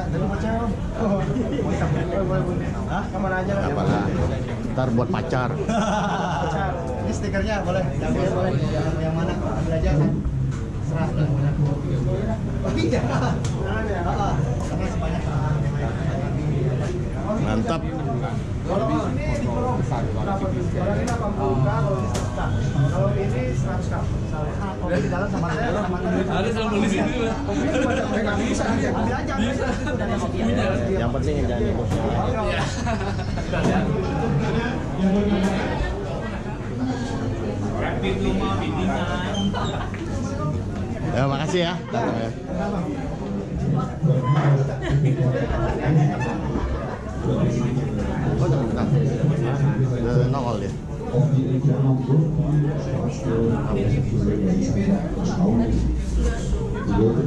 Ya, tapi. Oh. Hah? Kapan aja lah. Ntar buat pacar. Pacar. Ini stikernya boleh. Boleh. Yang, mana? Ambil aja. Serah. Oh iya. Ada. Ah, Karena sebanyak. Mantap. Kalau ini di kolom besar. Berapa? Kalau ini 80 k, kalau ini 100 k. Kalau ini 100 k. Misalnya, kopi di dalam sama di sini lah. Bisa. Bisa. Yang penting jangan rumah bimbingan. Ya, makasih ya. Ya. Oh. Eh, nongol dia. Auf die Information, was erstaunlich. Sie wird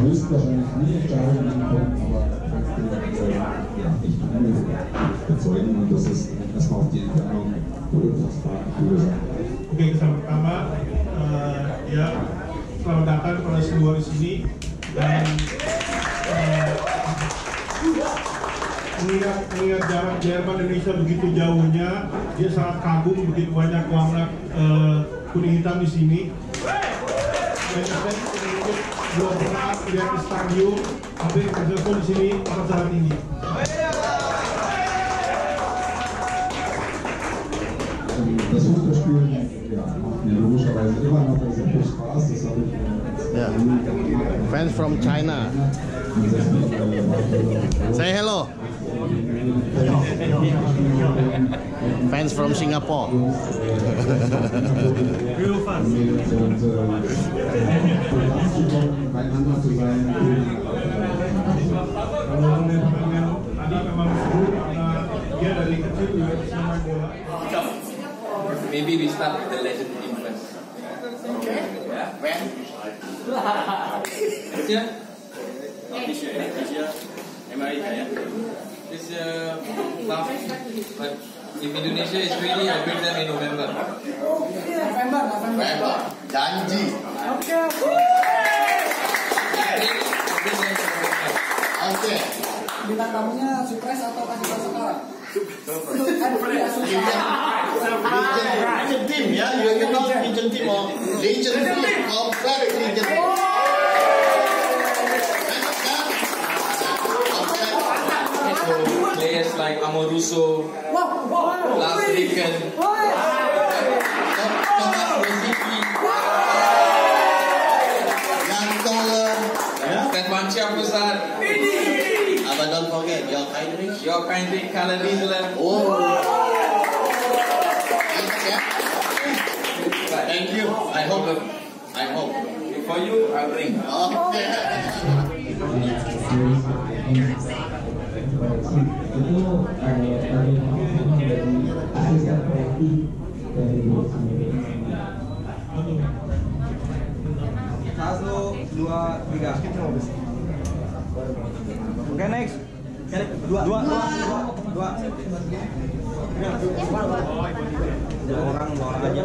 höchstwahrscheinlich nie Entscheidungen ankommen, aber trotzdem äh, ja, nicht überzeugen und das ist erstmal auf die Entfernung unfassbar coole Sache. Oke, kesan pertama eh, ya selamat datang pada semua di sini dan mengingat mengingat jarak Jerman Indonesia begitu jauhnya, dia sangat kagum begitu banyak warna eh, kuning hitam di sini. Belum pernah lihat di stadion, tapi kerjaku di sini akan sangat tinggi. Ja, mir logischerweise immer noch sehr viel Spaß. Das habe ich Ja. Fans from China. Say hello. Fans from Singapore. Real fans. Maybe we start with the legend team first. Okay. Yeah. When? this year? This year. America, yeah. This uh, tough, but if Indonesia is ready, I'll bring them in November. November, November. Janji. Oke. bintang tamunya surprise atau kasih tahu sekarang? Legend team ya, you know legend team or team, team. Russo wow, wow, last weekend. Wow. Thomas Rosicki. Jan Toller. Stefan Heinrich. Heinrich, Oh. Thank you. I hope. I hope. For you, I bring. Oh. Oh. itu eh, asisten kreatif dari Satu, dua, tiga. Oke, next. Dua, dua, dua, dua. Dua orang, dua orang aja.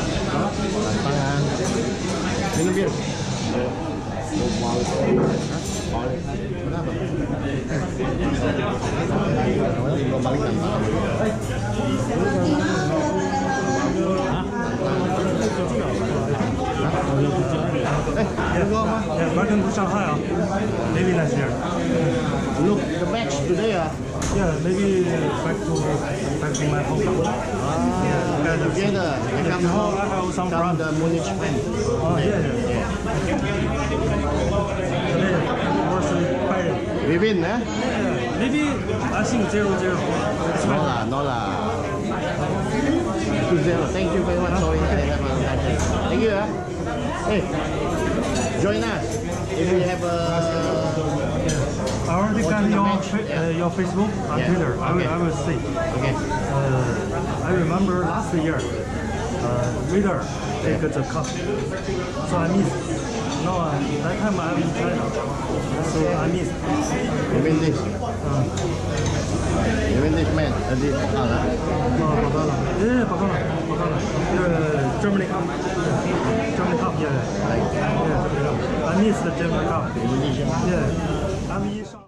没了没了，没了，我忘，Yeah, welcome to Shanghai. Uh. Maybe next year. Look, the match today, ah. Yeah, maybe back to back to my hometown. Ah, together. come home I have some from the Munich fan. Oh yeah, yeah. Today was better. We win, eh? Yeah, maybe I think zero zero. No lah, no lah. 2-0. Thank you very much. Sorry, I have a nice day. Thank you, ah. Hey, join us. If you have a... I already got your yeah. uh, your Facebook and Yeah, Twitter. I will okay. I will see. Okay. Uh, I remember last year, uh, Reader take the cup, so I missed. No, uh, that time I'm in China, so I missed. You win this. You win this match. Uh, this, ah, lah. Oh, Bagana. Yeah, Bagana. Bagana. Yeah, Germany Cup. Yeah. Germany Cup, yeah. Like, Yeah. I missed the Germany Cup. Indonesia. Yeah. I'm.